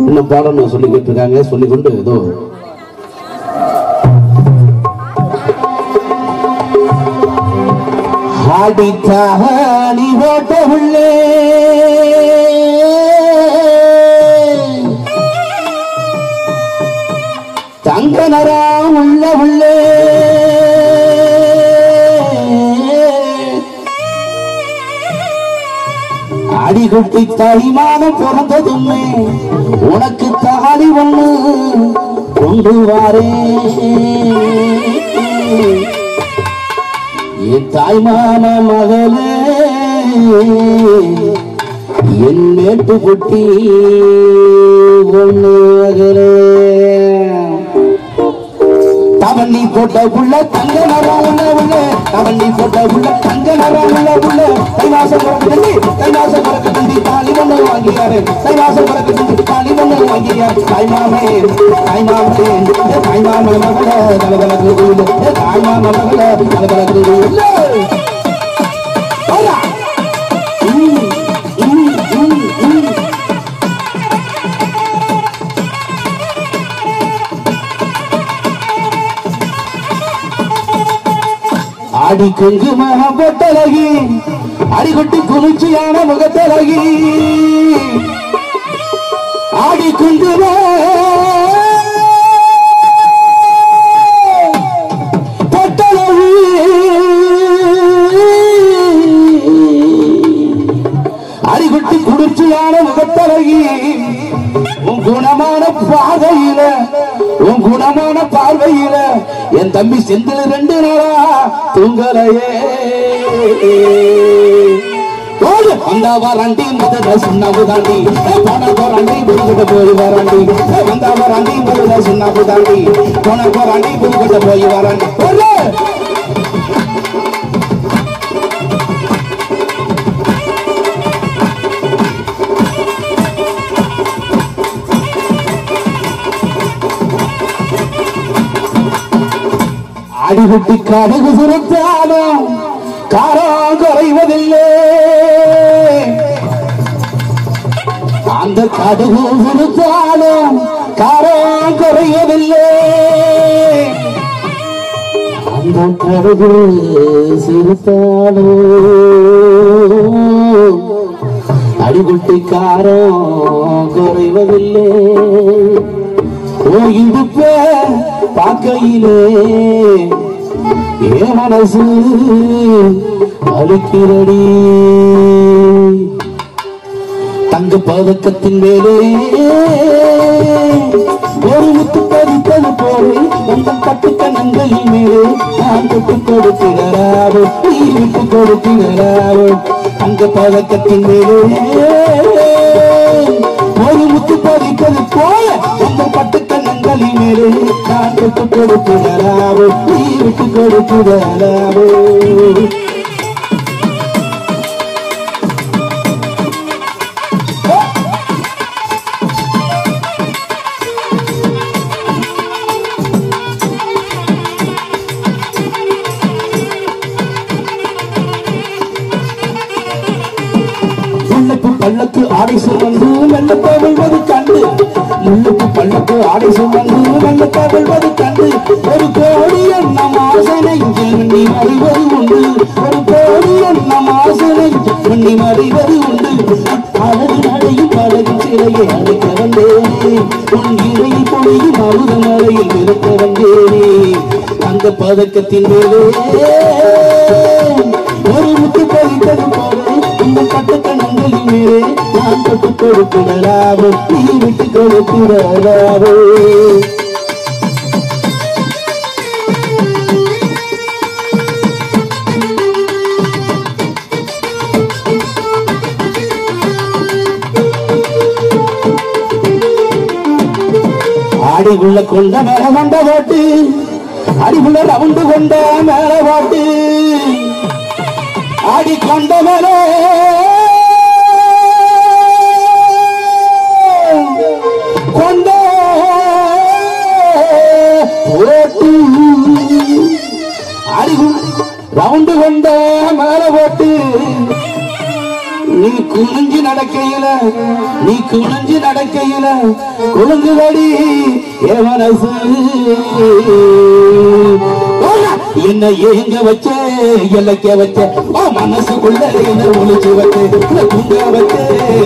இன்னும் பாடணும் சொல்லிக்கிட்டு இருக்காங்க சொல்லிக்கொண்டு ஏதோ அடித்தாடி ஓட்ட உள்ளே. தங்க நரா உள்ள உள்ளே. அடிகுட்டி தாய்மானம் பிறந்ததுமே உனக்கு தாலி ஒண்ணு கொண்டு வாரே. என் தாய்மான மகளே என் மேட்டு குட்டி ஒண்ணு மகளே தவண்ணி போட்ட உள்ள தங்க நரம் உள்ள உள்ள. தவண்ணி போட்ட உள்ள தங்க நரம் உள்ள உள்ள. கைவாசம் பறக்கு தந்தி கைவாசம் பறக்கு தந்தி தாலி ஒண்ணு வாங்கியாரு. கைவாசம் பறக்கு தந்தி தாலி ஒண்ணு வாங்கியாரு. தாய்மாமே தாய்மாமே ஏ தாய்மாம மகள தலதலக்கு ஊழு மகள தலதலக்கு அடி குங்கு மகப்பட்டழகி அடிகொட்டி குளிர்ச்சியான முகத்தழகி. ஆடி குங்கும பொட்டழகி அடிகொட்டி குளிர்ச்சியான முகத்தழகி உன் குணமான பார்வையில உன் குணமான பார்வையில் என் தம்பி செந்தில் ரெண்டு நாளா தூங்கலையே. ஓடு வந்தா வராண்டி முதல்ல சுண்ணாம்பு தாண்டி. போன போராண்டி புதுக்கிட்ட போய் வராண்டி வந்தா வராண்டி முதல்ல சுண்ணாம்பு தாண்டி. போன போராண்டி புதுக்கிட்ட போய் வராண்டி அடிவிட்டு கடுகு சுரத்தாலும் காரம் குறைவதில்லை. அந்த கடுகு சுரத்தாலும் காரம் குறையவில்லை. அந்த கடுகு சிறுத்தாலும் அடிவிட்டு காரம் குறைவதில்லை. ஓ பார்க்கையிலே. ஏ மனசு அழுக்கிறடி. தங்க பதக்கத்தின் மேலே. ஒரு முத்து பதிப்பது போலே உங்கள் பட்டு கண்ணங்களின் மேலே. நான் தொட்டு கொடுக்கிறாரோ நீ விட்டு கொடுக்கிறாரோ தங்க பதக்கத்தின் மேலே. ஒரு முத்து பதிப்பது போல உங்கள் மேலே நான் நீ விட்டு பள்ளக்கு ஆடை சுமந்து மெல்ல தவிழ்வது கண்டு முல்லுக்கு பள்ளக்கு ஆடை சுமந்து மெல்ல தவிழ்வது கண்டு ஒரு கோடி எண்ணம் ஆசனை எண்ணி மறிவது உண்டு. ஒரு கோடி எண்ணம் ஆசனை எண்ணி மறிவது உண்டு. அழகு நடையும் பழகு சிலையை அழைக்க வந்தேனே. உன் இடையில் பொழியும் அமுத மலையில் நிறுத்த வந்தேனே. அந்த பதக்கத்தின் மேலே ஒரு முத்து பதித்தது போல இந்த பட்டு கண்ணங்களின் மேலே நான் தொட்டு கொடுக்கிறாரோ நீ விட்டு கொடுக்கிறாரோ அடிக்குள்ள கொண்ட மேல வந்த போட்டு அடிக்குள்ள ரவுண்டு கொண்ட மேல போட்டு அடி கொண்ட மேலே குனிஞ்சு நடக்கையில நீ குனிஞ்சு நடக்கையில குலுங்குதடி ஏ மனசு. என்ன ஏங்க வச்ச இலக்க வச்ச. ஓ மனசுக்குள்ள என்ன ஒளிச்சு வச்சு. இந்த துங்க வச்சு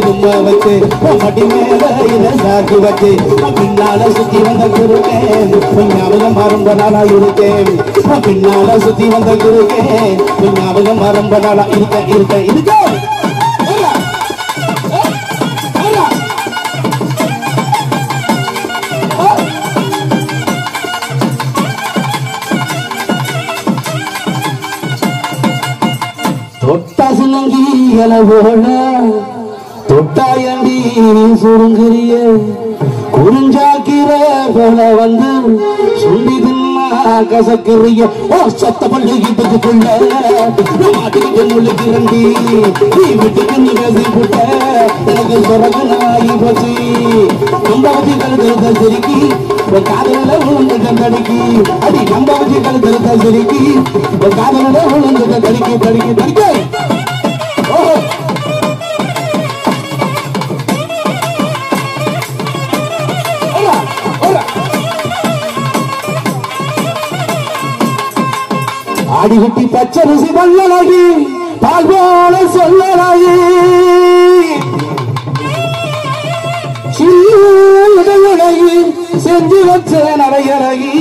தும்ப வச்சு. மடி மேல இத சாக்கி வச்சு. பின்னால சுத்தி வந்த குருக்கேன். ஞாபகம் மறந்த நாளா இருக்கேன். பின்னால சுத்தி வந்த குருக்கேன். ஞாபகம் மறந்த நாளா இருக்க இருக்க இருக்க. தொட்டா சிலங்கி இலவோட நீ சுருங்குறிய. குறிஞ்சாக்கிற போல வந்து சுண்டி தின்னா கசக்குறிய. ஓ சொத்த பள்ளி வீட்டுக்குள்ள மாட்டுக்கு முழுக்கிறண்டி நீ வீட்டுக்கு நீ பேசி புட்ட எனக்கு சொரகு நாயி போச்சு. நம்பவதி கழுத சிரிக்கி காதல விழுந்து தடுக்கி அடி நம்பவதி கழுத சிரிக்கி உன் காதல விழுந்து கடிக்கி தடிக்கி தடிக்க ஆடி குட்டி பச்சை ருசி வல்லழகி பால் போல சொல்லழகி சின்னழகி செஞ்சு வச்ச நடையழகி.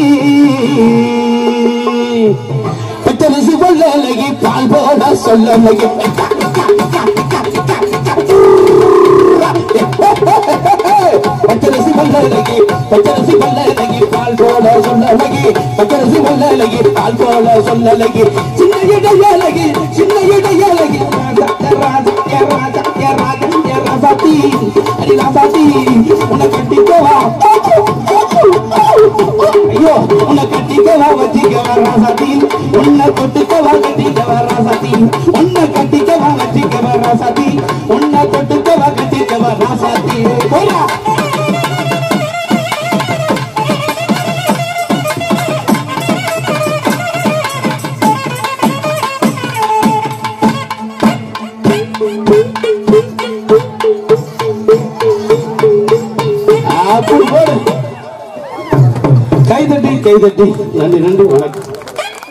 பச்சை ருசி வல்லழகி பால் போல சொல்லழகி பச்சரிசி வல்லழகி பச்சரிசி வல்லழகி பால் போல சொல்லழகி பக்கரசி வல்லழகி பால் போல சொல்லழகி சின்ன இடையலகி சின்ன இடையலகி உன்னை கட்டிக்கவா ஐயோ உன்னை கட்டிக்கவா வச்சிக்கவா ராசாத்தி உன்னை கட்டிக்கவா ராசாத்தி உன்னை கட்டிக்கவா வச்சிக்கவா ராசாத்தி உன்னை கட்டிக்கவா ராசாத்தி போயா கைதட்டி நன்றி நன்றி வணக்கம்.